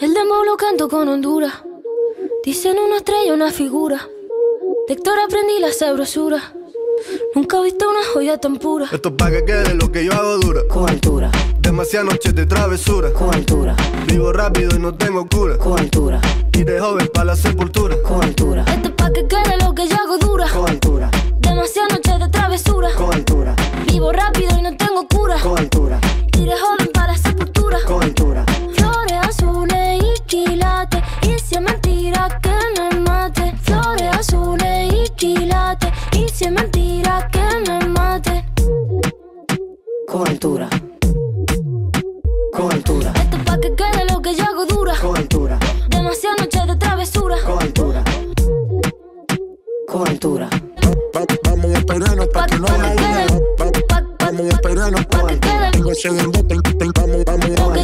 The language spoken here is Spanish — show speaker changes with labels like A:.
A: El demo lo canto con Honduras. Dicen una estrella, una figura. De Héctor aprendí la sabrosura. Nunca he visto una joya tan pura.
B: Esto es pa' que quede lo que yo hago dura.
C: Con altura,
B: Demasiadas noches de travesura.
C: con altura,
B: Vivo rápido y no tengo cura.
C: con altura,
B: Y de joven pa' la sepultura.
C: con
A: mentira que
C: me
A: mate, flores azules y
C: quilates. Y
A: si es mentira que me mate.
C: Con altura. Con altura.
A: Esto pa' que quede lo que yo hago dura. Con altura. Demasiadas noches de travesura.
C: Con altura. Con altura.
A: Vamos a esperarnos pa' que no haya. Vamos a esperarnos pa' que quede. Vamos, vamos.